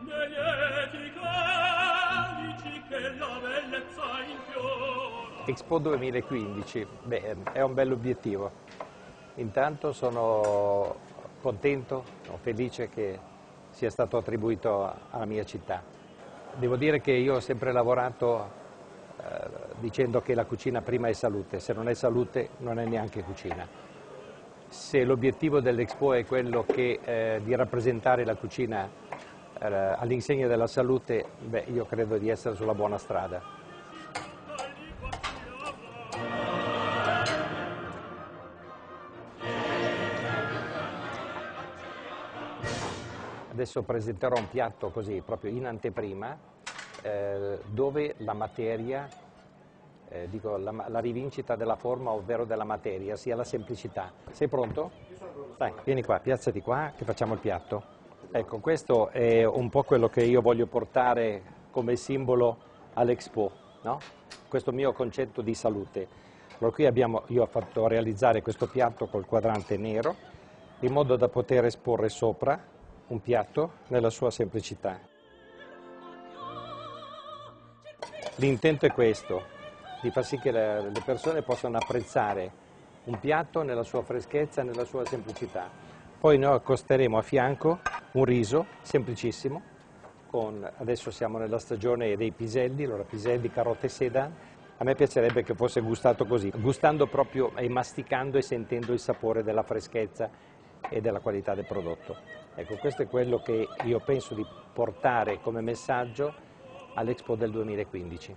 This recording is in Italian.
dei lieti calici che la bellezza infiora. Expo 2015, beh, è un bell'obiettivo. Intanto sono contento, sono felice che sia stato attribuito alla mia città. Devo dire che io ho sempre lavorato eh, dicendo che la cucina prima è salute, se non è salute non è neanche cucina. Se l'obiettivo dell'Expo è quello che, eh, di rappresentare la cucina all'insegna della salute, beh, io credo di essere sulla buona strada. Adesso presenterò un piatto così, proprio in anteprima, eh, dove la materia, eh, dico la, la, rivincita della forma, ovvero della materia, sia la semplicità. Sei pronto? Dai, vieni qua, piazzati qua che facciamo il piatto. Ecco, questo è un po' quello che io voglio portare come simbolo all'Expo, no? questo mio concetto di salute. Allora, qui abbiamo, io ho fatto realizzare questo piatto col quadrante nero, in modo da poter esporre sopra un piatto nella sua semplicità. L'intento è questo, di far sì che le persone possano apprezzare un piatto nella sua freschezza nella sua semplicità. Poi noi accosteremo a fianco un riso semplicissimo, con, adesso siamo nella stagione dei piselli, allora piselli, carote e sedan, a me piacerebbe che fosse gustato così, gustando proprio e masticando e sentendo il sapore della freschezza e della qualità del prodotto. Ecco, questo è quello che io penso di portare come messaggio all'Expo del 2015.